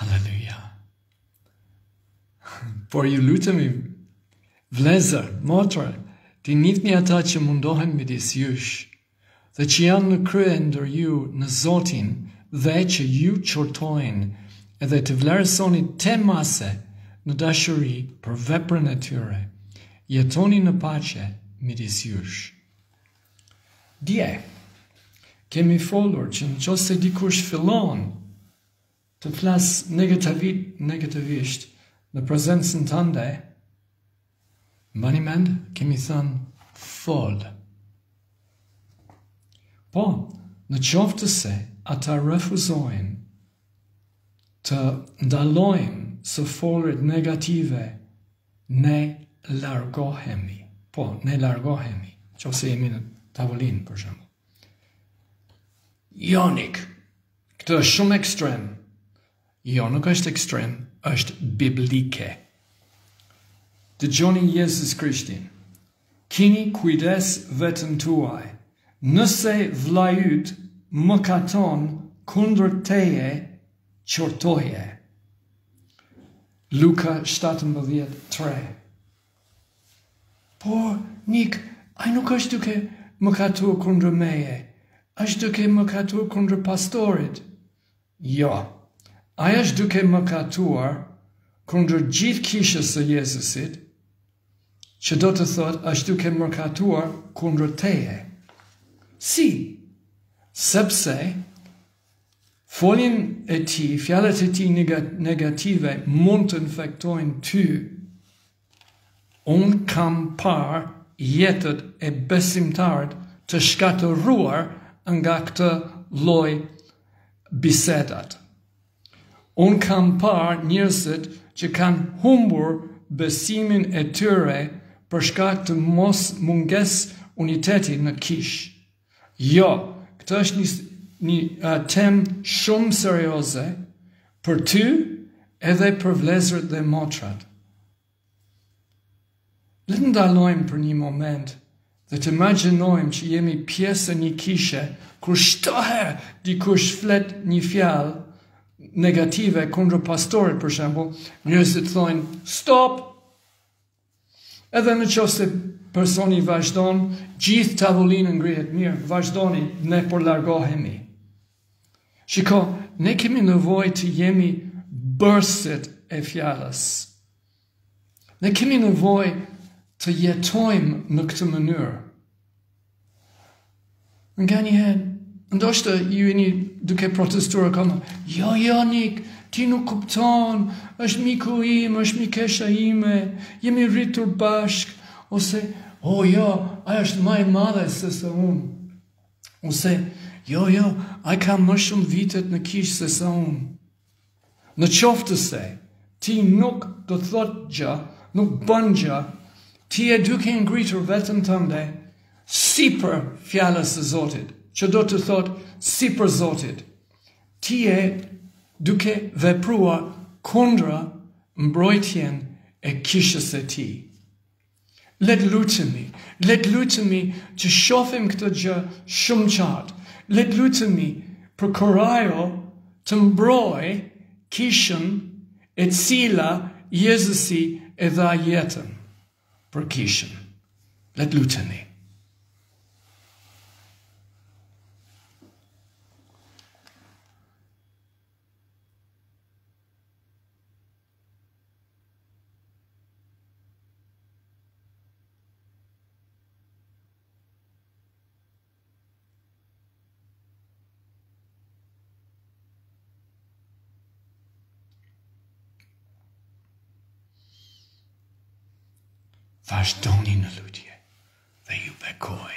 Haleluja. Por ju lutemi, vlezër, motra, t'i njihni ata që mundohen midis jush, dhe që janë në krye ndër ju në Zotin dhe që ju qortojnë edhe të vlerësoni tej mase në dashuri për veprën e tyre. Jetoni në paqe midis jush. Dje, kemi folur që në qoftë se dikush fillon të flasë negativisht, negativisht në prezencën tënde, mbani mend, kemi thënë fol. Po, në qoftë se ata refuzojnë të ndalojnë së folurit negative Ne largohemi, po, ne largohemi, qoftë se jemi në tavolinë, për shembull. Jo Nik, këtë është shumë ekstrem, jo nuk është ekstrem, është biblike. Dëgjoni Jezus Krishtin, kini kujdes vetën tuaj, nëse vëllai yt mëkaton kundër teje qortoje. Luka shtatëmbëdhjetë tre Po, Nik, ai nuk është duke mëkatuar kundër meje, është duke mëkatuar kundër pastorit. Jo, ai është duke mëkatuar kundër gjithë kishës së Jezusit, që do të thotë është duke mëkatuar kundër teje. Si? Sepse Foljen e tij, fjalët e tij negative mund të infektojnë ty. Unë kam parë jetët e besimtarët të shkatërruar nga këtë lloj bisedat. Unë kam parë njerëzit që kanë humbur besimin e tyre për shkak të mos mungesë uniteti në kishë. Jo, këtë është një një temë shumë serioze për ty edhe për vlezërit dhe motrat. Le të ndalojmë për një moment dhe të imagjinojmë që jemi pjesë e një kishe kur çdo herë dikush flet një fjalë negative kundër pastorit për shembull, njerëzit thonë stop. Edhe në qoftë se personi vazhdon, gjithë tavolinë ngrihet mirë, vazhdoni, ne po largohemi. Shiko, ne kemi nevojë të jemi bërësit e fjalës. Ne kemi nevojë të jetojmë në këtë mënyrë. Nganjëherë, ndoshta ju jeni duke protestuar akoma, jo, jo, Nik, ti nuk kupton, është miku im, është mikesha ime, jemi rritur bashkë, ose, o, oh, jo, ajo është ma e madhe sesa unë, ose, jo, jo, ai ka më shumë vite në kishë sesa unë. Në qoftë se ti nuk do të thotë gjë, nuk bën gjë, ti je duke ngritur veten tënde sipër fjalës së Zotit, që do të thotë sipër Zotit, ti je duke vepruar kundra mbrojtjen e kishës së tij. Le të lutemi, le të lutemi të shohim këtë gjë shumë qartë. Le të lutemi për kurajo të mbrojë kishën e cila Jezusi e dha jetën për kishën. Le të lutemi. Vazhdoni në lutje dhe ju bekoj.